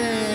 மா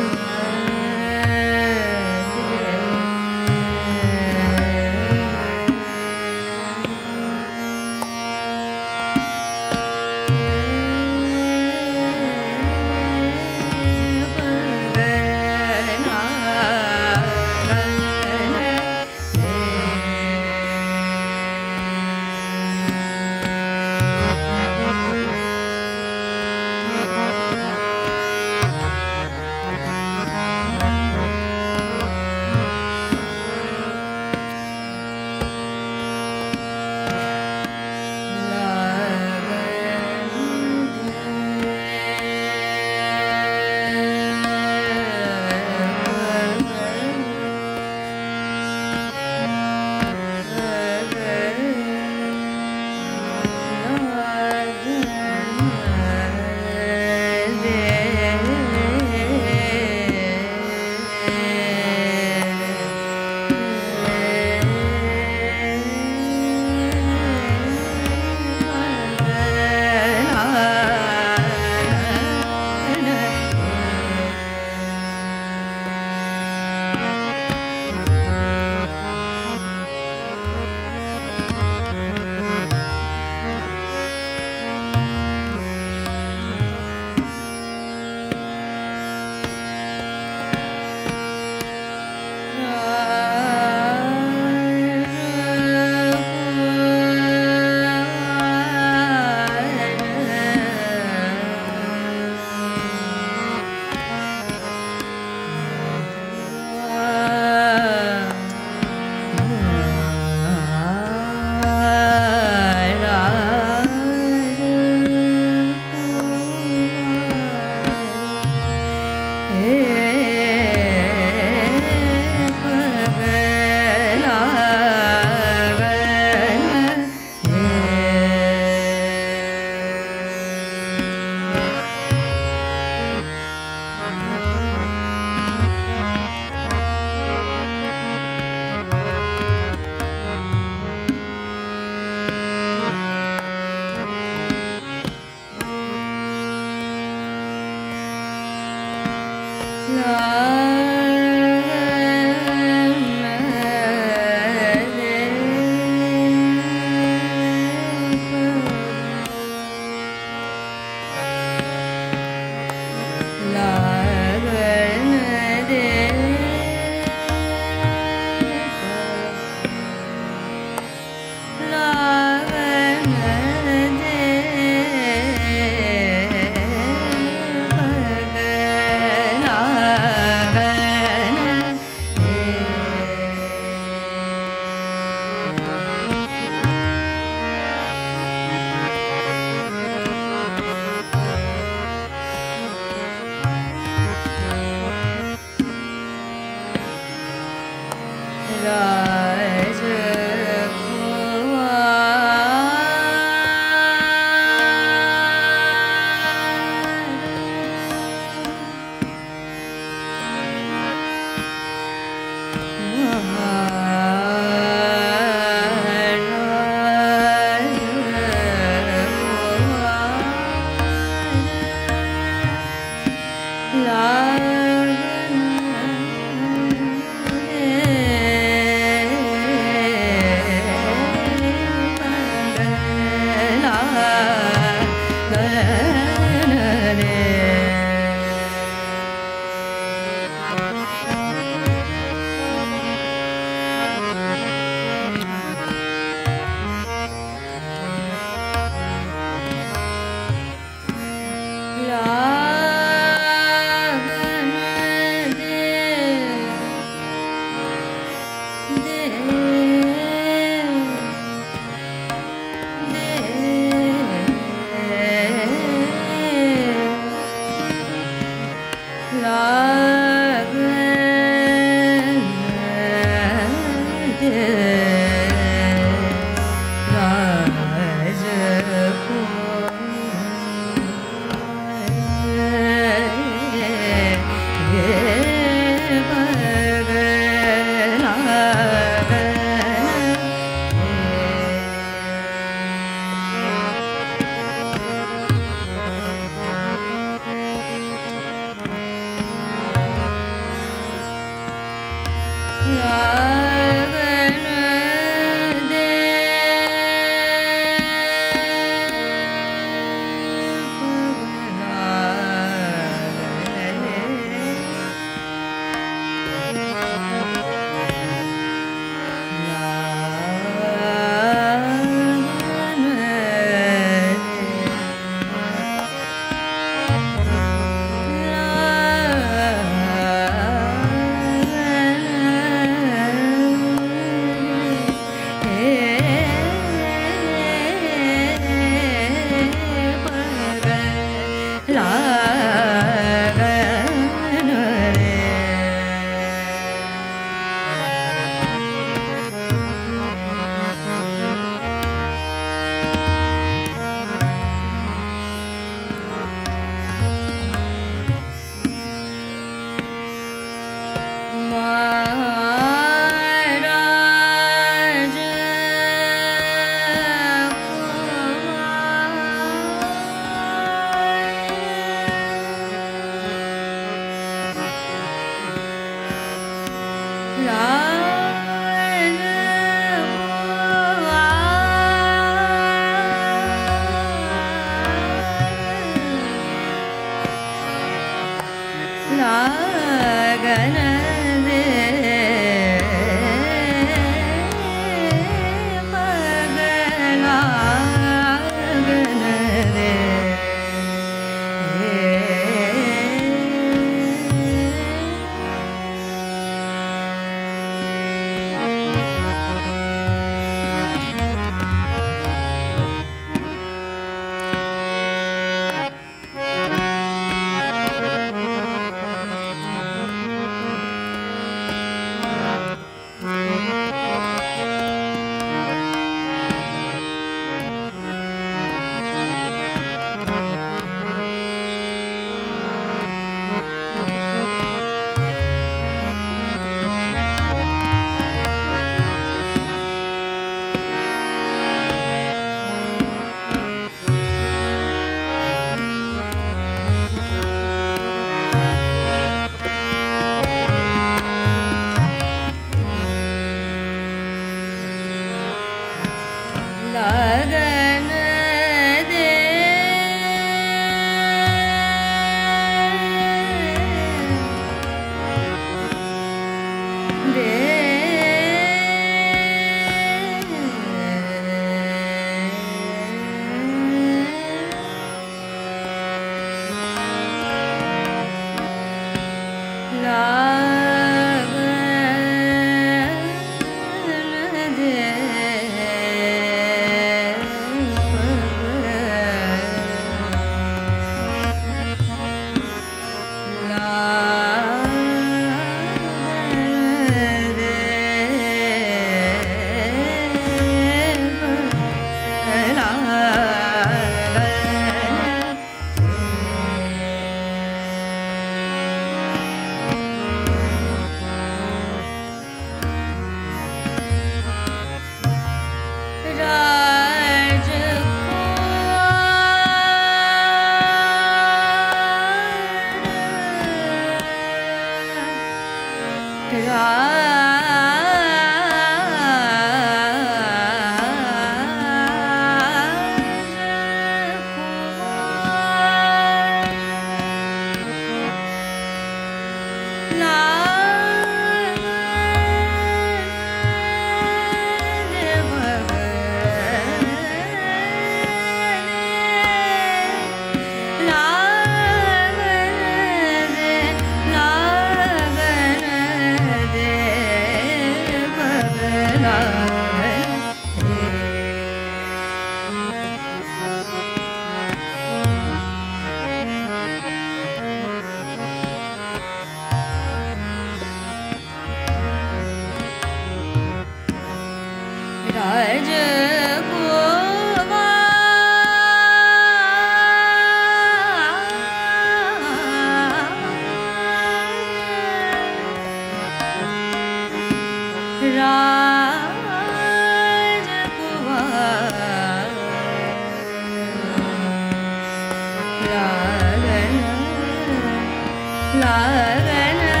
la la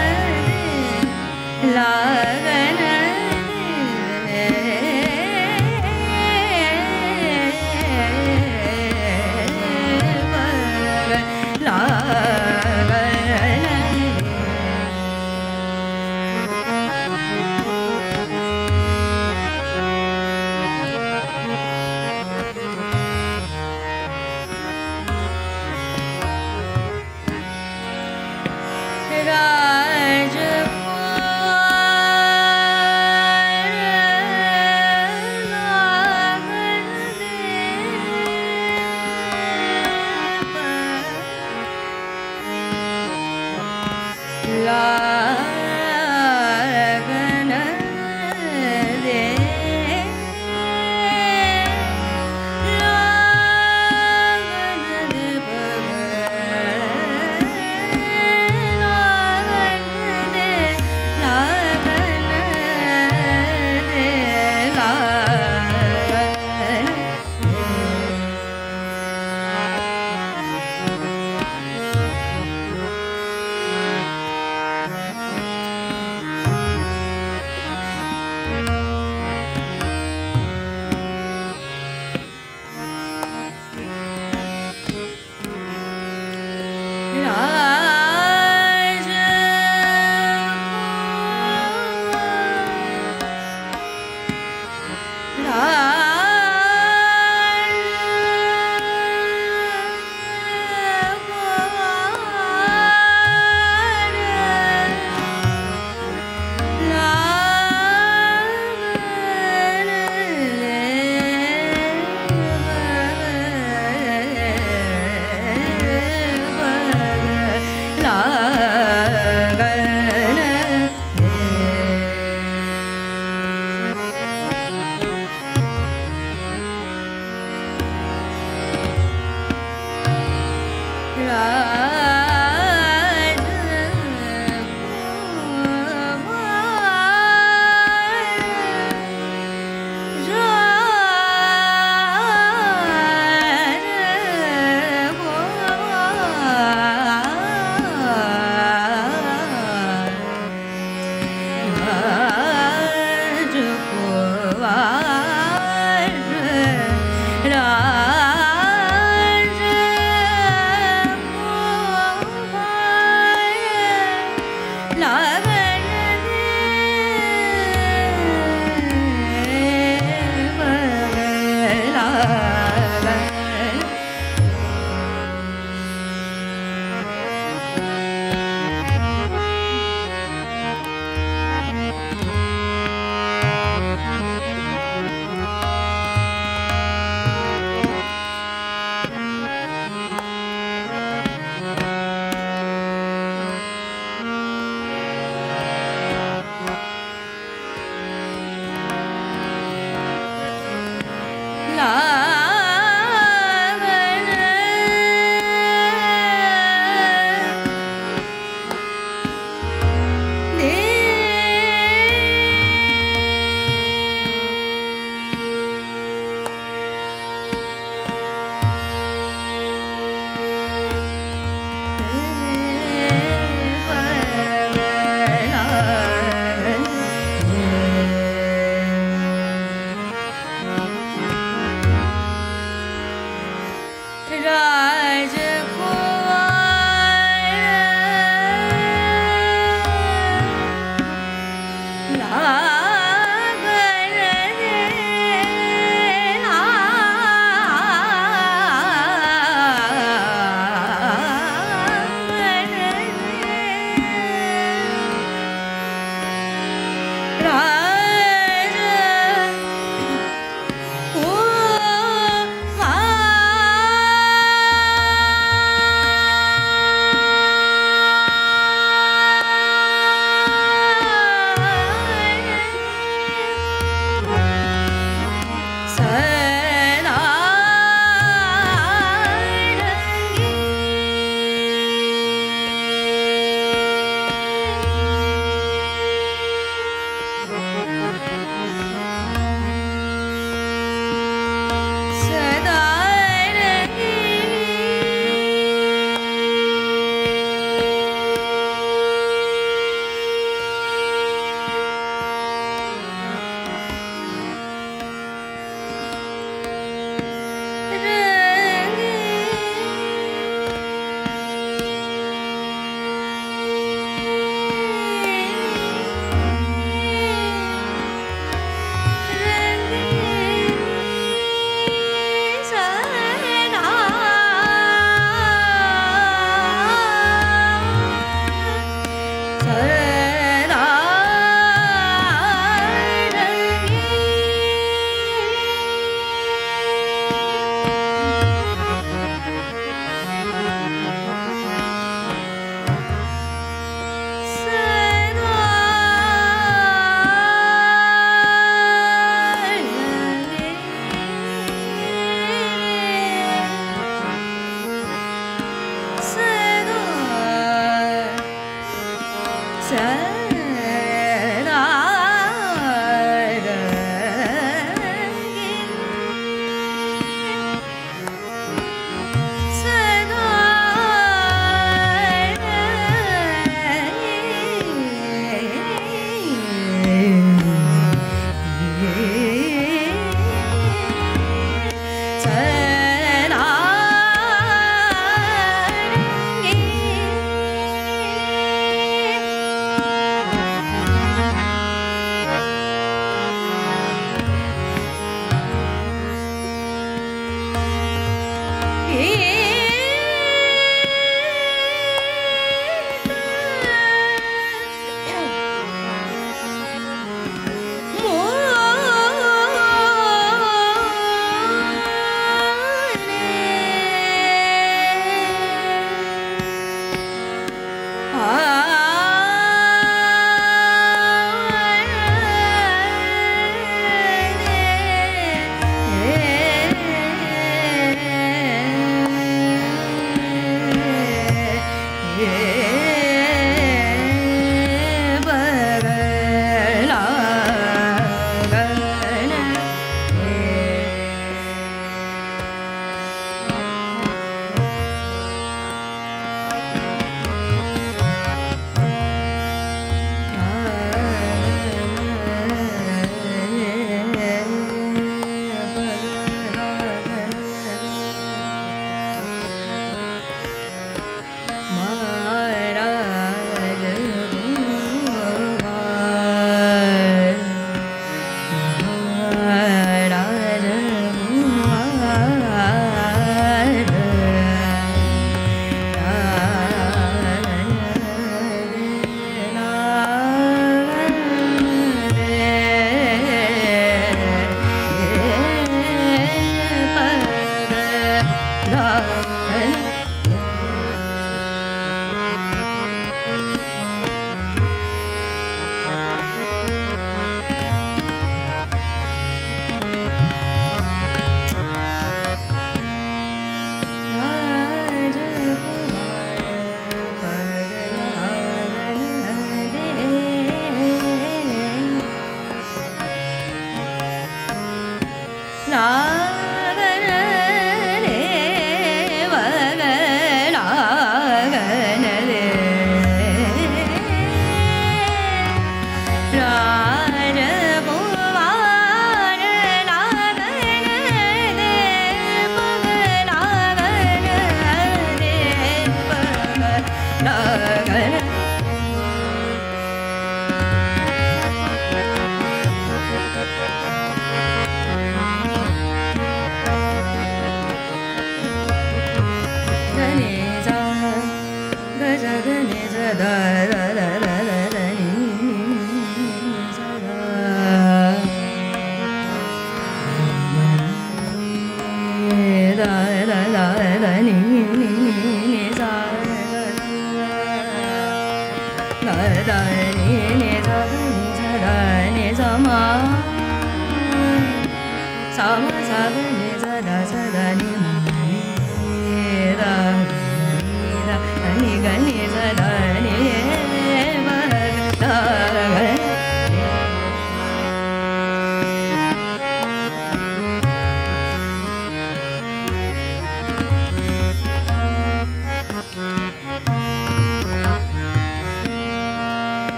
la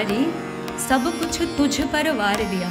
सारी सब कुछ तुझ पर वार दिया।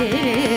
Yeah.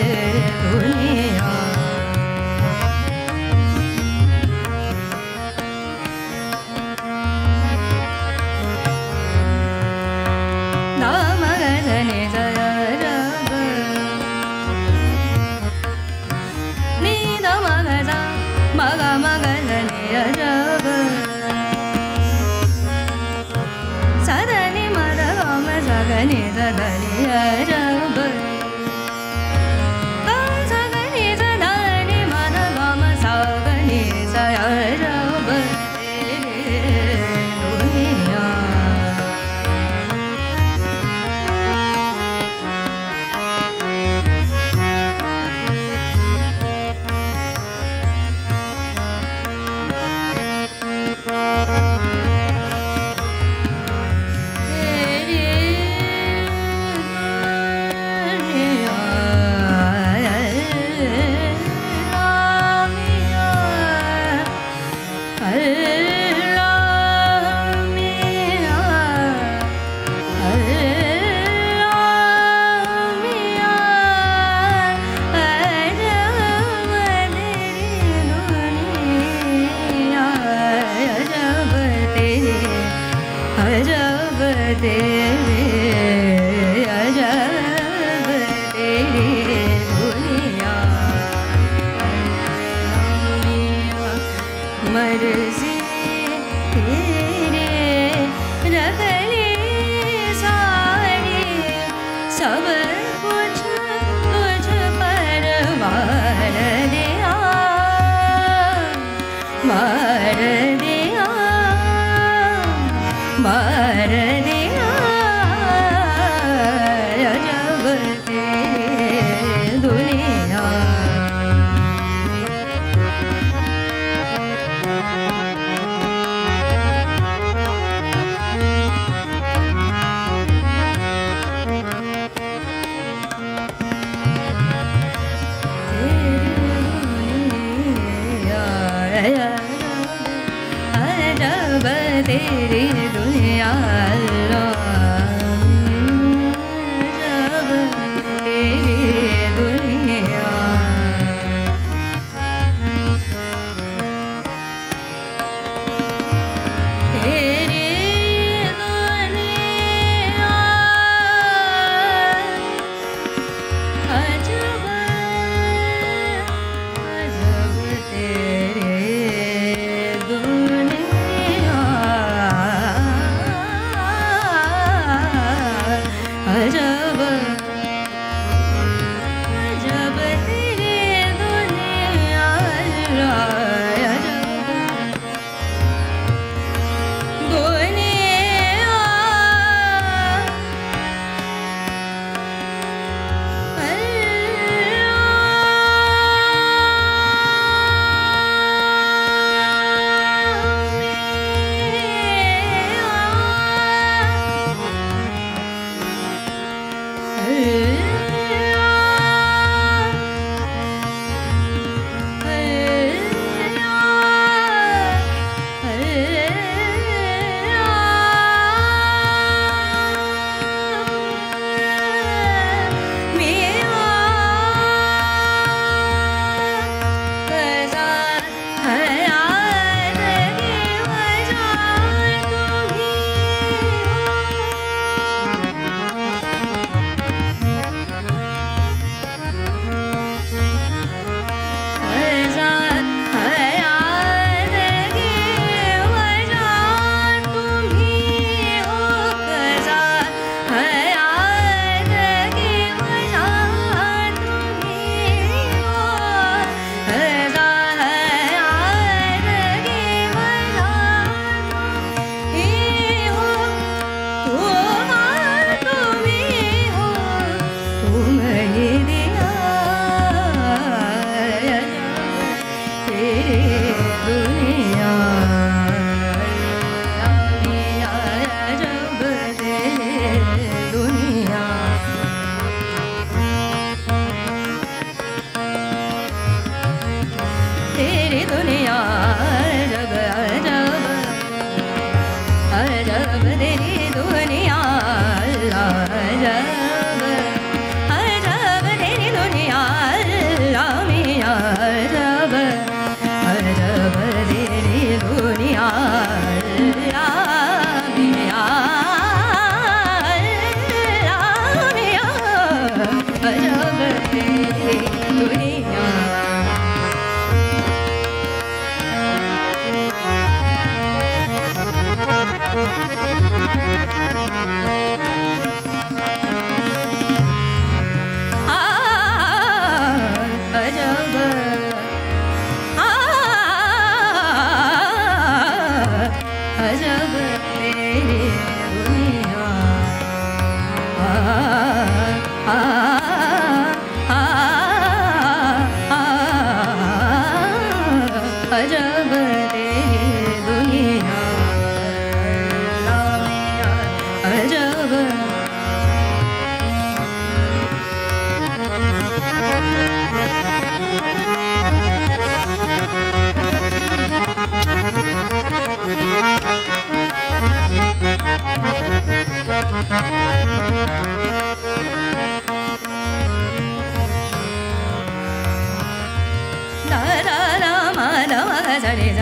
अजब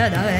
Đỡ!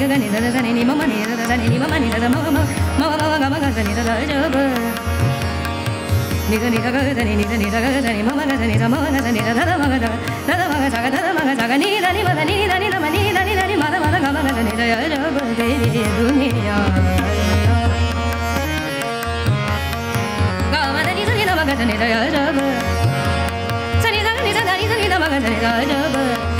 ががにだだがににままにだだがににままにだだまわまわまわまわがまががにだ大丈夫にがにががだににだにだがだにままがだにだまわがだにだだだまがだだだまがだがだだまがだがにだにまだにだにだまにだにだにまだまだがまがだにだ大丈夫ベイビーブニアがまだにだにだまがだにだ大丈夫さにだがにだにだにだまがだに大丈夫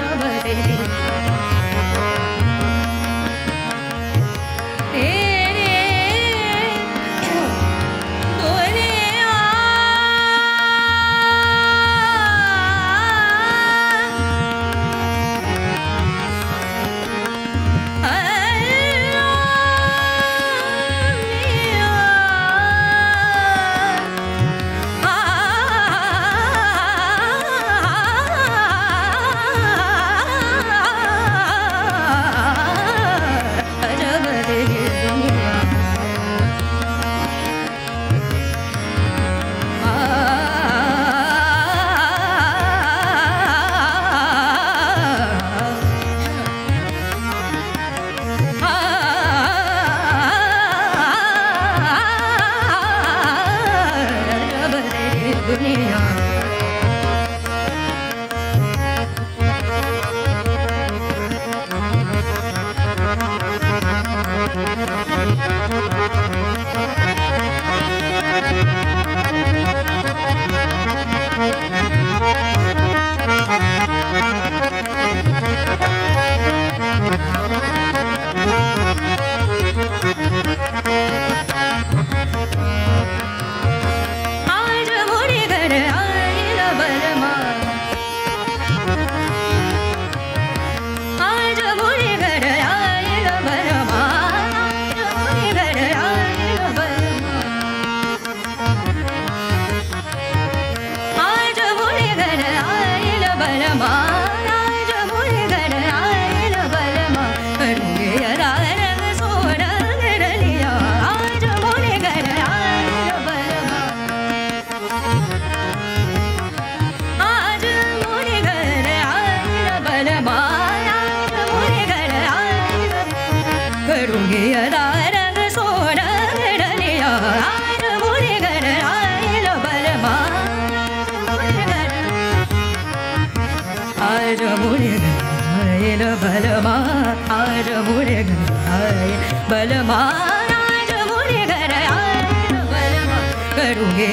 Música बलमा मुनिगर करुगे